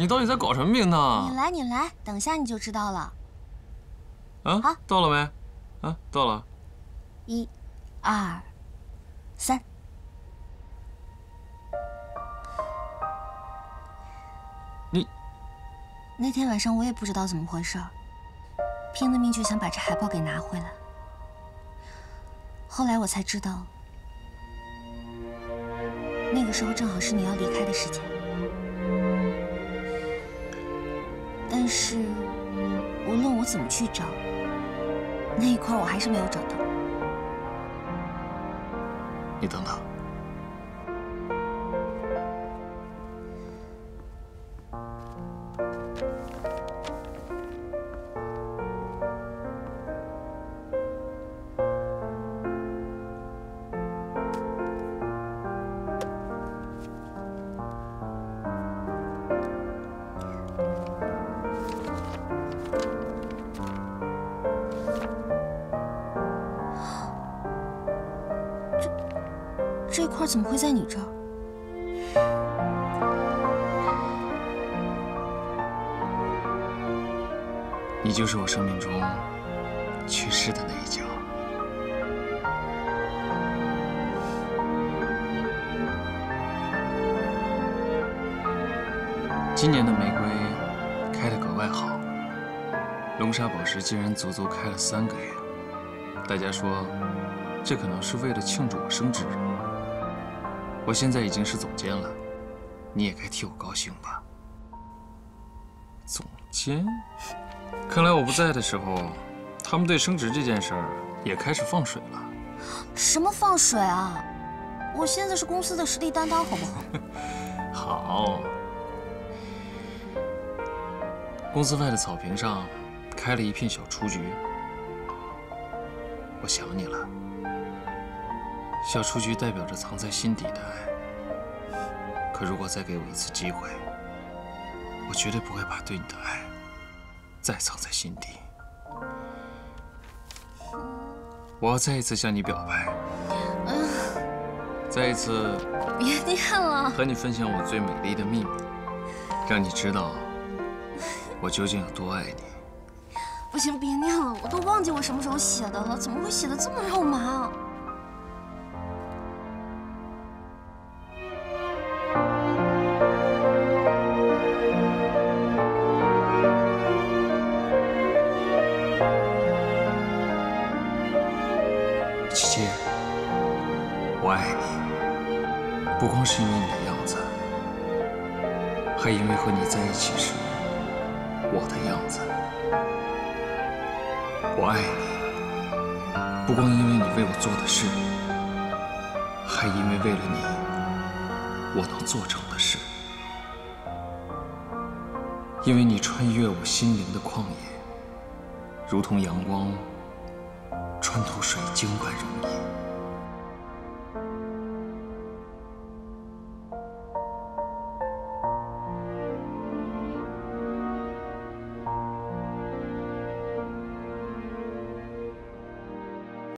你到底在搞什么名堂？你来，你来，等下你就知道了。啊，好到了没？啊，到了。一、二、三。你那天晚上我也不知道怎么回事，拼了命就想把这海报给拿回来。后来我才知道，那个时候正好是你要离开的时间。是无论我怎么去找，那一块我还是没有找到。你等等。这块怎么会在你这儿？你就是我生命中缺失的那一角。今年的玫瑰开得格外好，龙沙宝石竟然足足开了三个月。大家说，这可能是为了庆祝我升职。我现在已经是总监了，你也该替我高兴吧？总监？看来我不在的时候，他们对升职这件事儿也开始放水了。什么放水啊？我现在是公司的实力担当，好不好？好。公司外的草坪上开了一片小雏菊，我想你了。小雏菊代表着藏在心底的爱，可如果再给我一次机会，我绝对不会把对你的爱再藏在心底。我要再一次向你表白，再一次别念了，和你分享我最美丽的秘密，让你知道我究竟有多爱你。不行，别念了，我都忘记我什么时候写的了，怎么会写的这么肉麻啊？不光是因为你的样子，还因为和你在一起时我的样子。我爱你，不光因为你为我做的事，还因为为了你，我能做成的事。因为你穿越我心灵的旷野，如同阳光穿透水晶般容易。